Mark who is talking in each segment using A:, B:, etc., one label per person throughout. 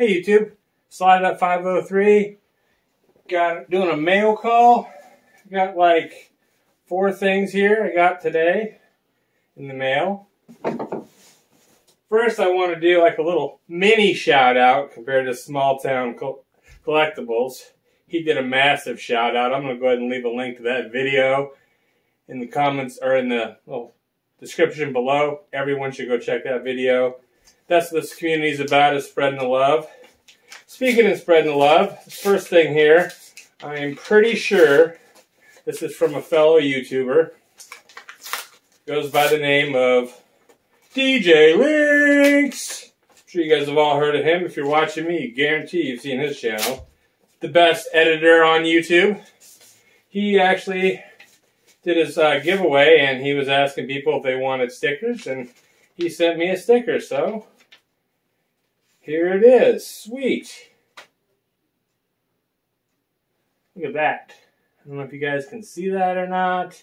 A: Hey YouTube, Slotitup 503. Got doing a mail call. Got like four things here I got today in the mail. First, I want to do like a little mini shout out compared to Small Town Collectibles. He did a massive shout out. I'm going to go ahead and leave a link to that video in the comments or in the little description below. Everyone should go check that video. That's what this community is about, is spreading the love. Speaking of spreading the love, first thing here, I am pretty sure this is from a fellow YouTuber. Goes by the name of DJ LINX. I'm sure you guys have all heard of him. If you're watching me, you guarantee you've seen his channel. The best editor on YouTube. He actually did his uh, giveaway and he was asking people if they wanted stickers and he sent me a sticker. So here it is. Sweet. Look at that. I don't know if you guys can see that or not,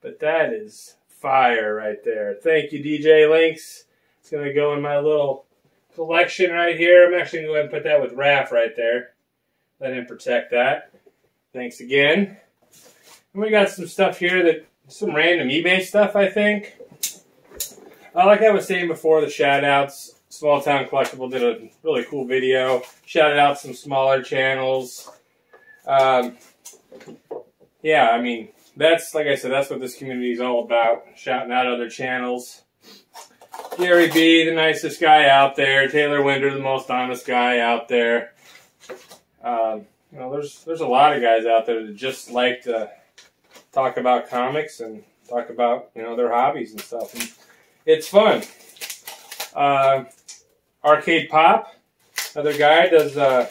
A: but that is fire right there. Thank you, DJ LINX. It's going to go in my little collection right here. I'm actually going to go and put that with Raph right there. Let him protect that. Thanks again. And we got some stuff here that, some random eBay stuff, I think. Uh, like I was saying before, the shout outs. Small Town Collectible did a really cool video. Shouted out some smaller channels. Um, yeah, I mean, that's, like I said, that's what this community is all about. Shouting out other channels. Gary B, the nicest guy out there. Taylor Winder, the most honest guy out there. Um, you know, there's there's a lot of guys out there that just like to talk about comics and talk about you know their hobbies and stuff. And it's fun. Uh, Arcade Pop, another guy does uh,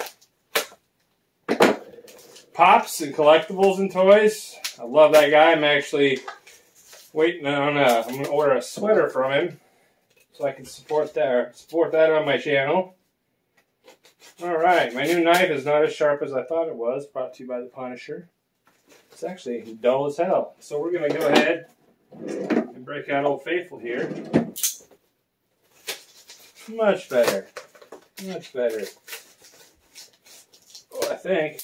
A: pops and collectibles and toys. I love that guy. I'm actually waiting on. A, I'm going to order a sweater from him so I can support that support that on my channel. All right, my new knife is not as sharp as I thought it was. Brought to you by the Punisher. It's actually dull as hell. So we're going to go ahead break out Old Faithful here. Much better. Much better. Oh, I think.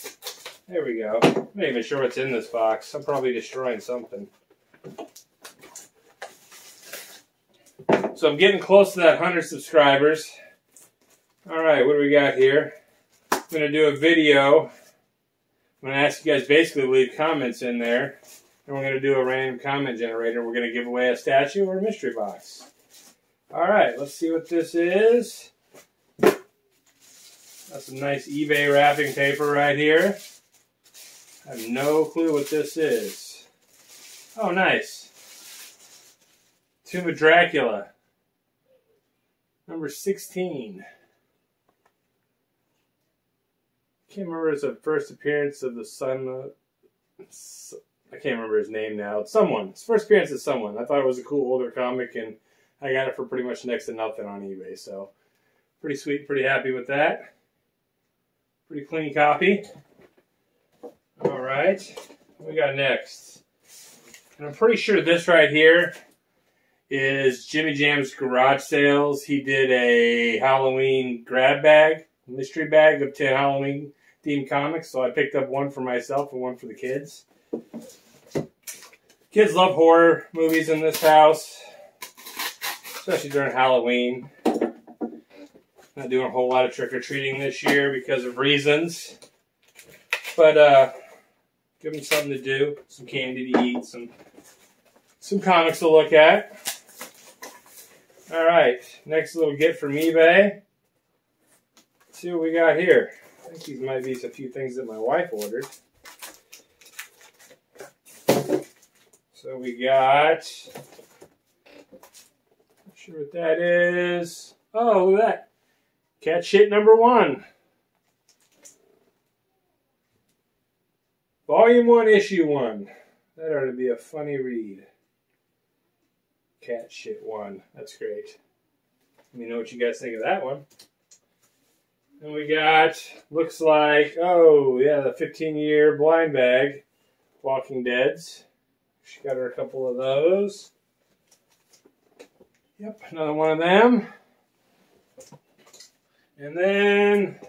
A: There we go. I'm not even sure what's in this box. I'm probably destroying something. So I'm getting close to that 100 subscribers. Alright, what do we got here? I'm going to do a video. I'm going to ask you guys basically leave comments in there. And we're going to do a random comment generator. We're going to give away a statue or a mystery box. Alright, let's see what this is. That's some nice eBay wrapping paper right here. I have no clue what this is. Oh, nice. Tomb of Dracula. Number 16. can't remember the first appearance of the son. I can't remember his name now. Someone. His first appearance is someone. I thought it was a cool older comic, and I got it for pretty much next to nothing on eBay. So, pretty sweet. Pretty happy with that. Pretty clean copy. All right. What we got next? And I'm pretty sure this right here is Jimmy Jam's garage sales. He did a Halloween grab bag, mystery bag of 10 Halloween themed comics. So I picked up one for myself and one for the kids. Kids love horror movies in this house, especially during Halloween. Not doing a whole lot of trick-or-treating this year because of reasons. But uh, give them something to do, some candy to eat, some some comics to look at. All right, next little gift from eBay. Let's see what we got here. I think these might be a few things that my wife ordered. So we got, not sure what that is. Oh, look at that. Cat shit number one. Volume 1, Issue 1. That ought to be a funny read. Cat shit 1. That's great. Let me know what you guys think of that one. And we got, looks like, oh, yeah, the 15 year blind bag, Walking Dead's. She got her a couple of those. Yep, another one of them. And then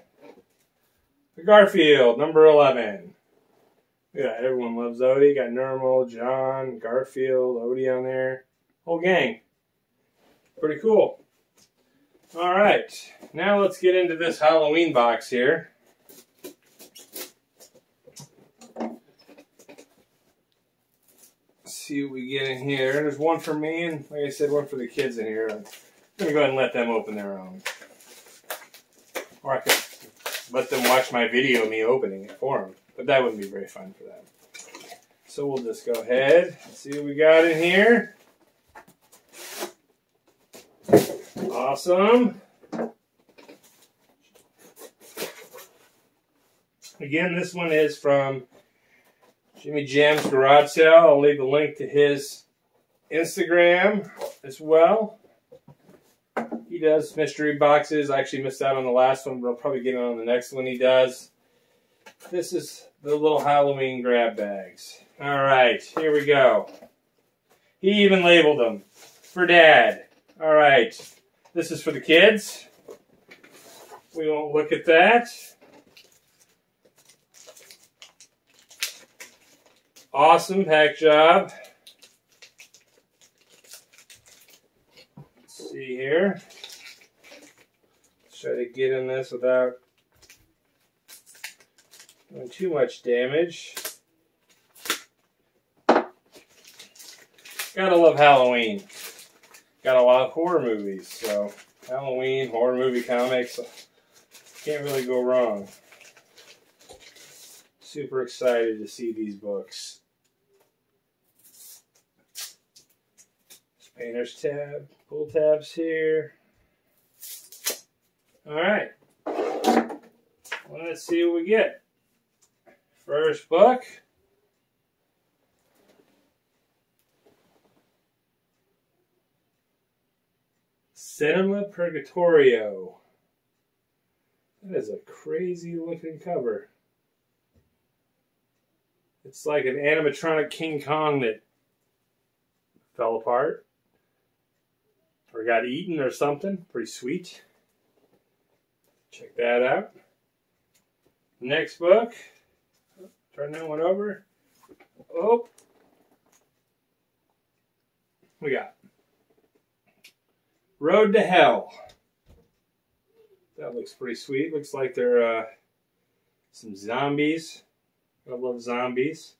A: the Garfield, number 11. Yeah, everyone loves Odie. Got Nermal, John, Garfield, Odie on there. Whole gang. Pretty cool. All right, now let's get into this Halloween box here. See what we get in here. There's one for me, and like I said, one for the kids in here. I'm going to go ahead and let them open their own. Or I could let them watch my video me opening it for them. But that wouldn't be very fun for them. So we'll just go ahead and see what we got in here. Awesome. Again, this one is from Jimmy Jam's Garage Sale. I'll leave a link to his Instagram as well. He does mystery boxes. I actually missed out on the last one, but I'll probably get it on the next one he does. This is the little Halloween grab bags. All right, here we go. He even labeled them for Dad. All right, this is for the kids. We won't look at that. Awesome pack job. Let's see here. Let's try to get in this without doing too much damage. Gotta love Halloween. Got a lot of horror movies, so Halloween, horror movie comics, can't really go wrong. Super excited to see these books. Painter's tab, pull tabs here. All right. Let's see what we get. First book. Cinema Purgatorio. That is a crazy looking cover. It's like an animatronic King Kong that fell apart or got eaten or something. Pretty sweet. Check that out. Next book. Turn that one over. Oh. We got Road to Hell. That looks pretty sweet. Looks like there are uh, some zombies. I love zombies.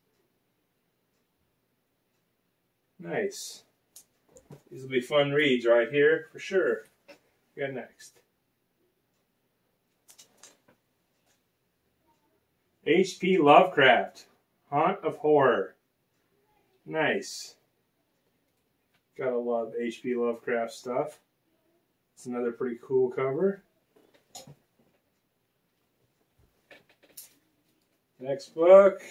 A: Nice. These will be fun reads right here for sure. Got next. H.P. Lovecraft, Haunt of Horror. Nice. Gotta love H.P. Lovecraft stuff. It's another pretty cool cover. Next book.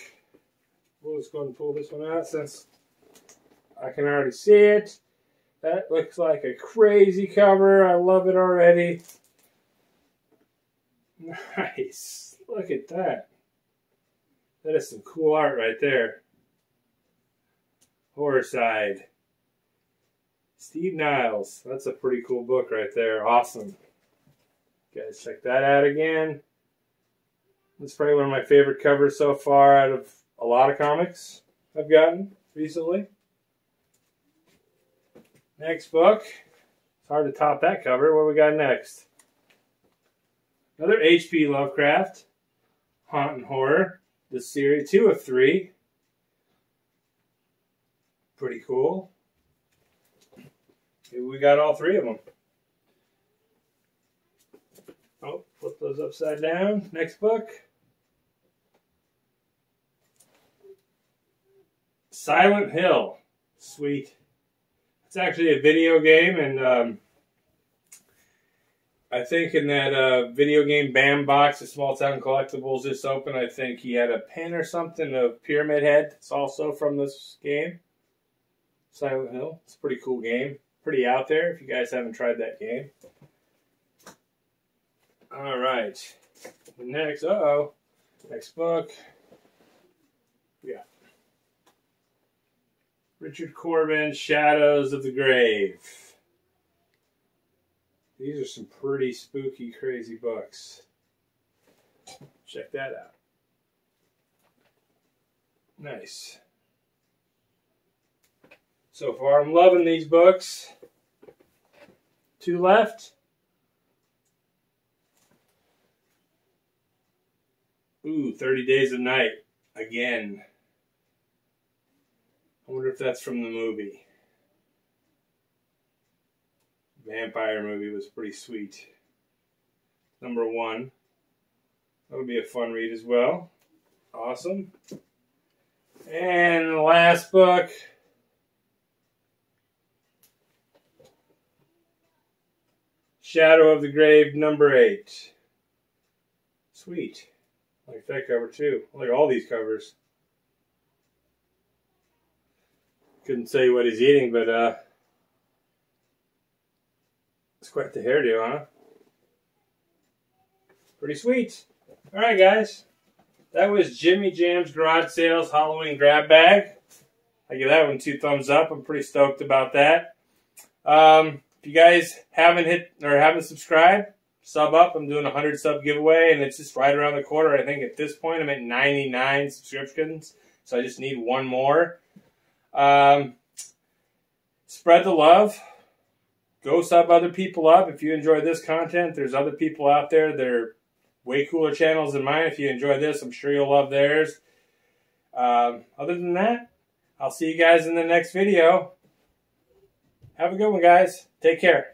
A: We'll just go and pull this one out since I can already see it. That looks like a crazy cover. I love it already. Nice. Look at that. That is some cool art right there. Horrified. Steve Niles. That's a pretty cool book right there. Awesome. guys, check that out again. That's probably one of my favorite covers so far out of a lot of comics I've gotten recently. Next book. It's hard to top that cover. What we got next? Another H.P. Lovecraft. Haunt of Horror. This series, two of three. Pretty cool. Maybe we got all three of them. Oh, flip those upside down. Next book. Silent Hill. Sweet. It's actually a video game, and um, I think in that uh, video game BAM box, the Small Town Collectibles just open, I think he had a pin or something of Pyramid Head. It's also from this game. Silent Hill. It's a pretty cool game. Pretty out there if you guys haven't tried that game. All right. Next, uh oh. Next book. Yeah. Richard Corbin, Shadows of the Grave. These are some pretty spooky, crazy books. Check that out. Nice. So far, I'm loving these books. Two left. Ooh, 30 Days of Night. Again. If that's from the movie. Vampire movie was pretty sweet. Number one. That'll be a fun read as well. Awesome. And the last book. Shadow of the Grave, number eight. Sweet. I like that cover too. I like all these covers. Couldn't say what he's eating, but uh, it's quite the hairdo, huh? Pretty sweet. All right, guys. That was Jimmy Jam's Garage Sales Halloween Grab Bag. I give that one two thumbs up. I'm pretty stoked about that. Um, if you guys haven't hit or haven't subscribed, sub up. I'm doing a 100 sub giveaway, and it's just right around the corner. I think at this point I'm at 99 subscriptions, so I just need one more. Um, spread the love. Go sub other people up. If you enjoy this content, there's other people out there that are way cooler channels than mine. If you enjoy this, I'm sure you'll love theirs. Um, other than that, I'll see you guys in the next video. Have a good one, guys. Take care.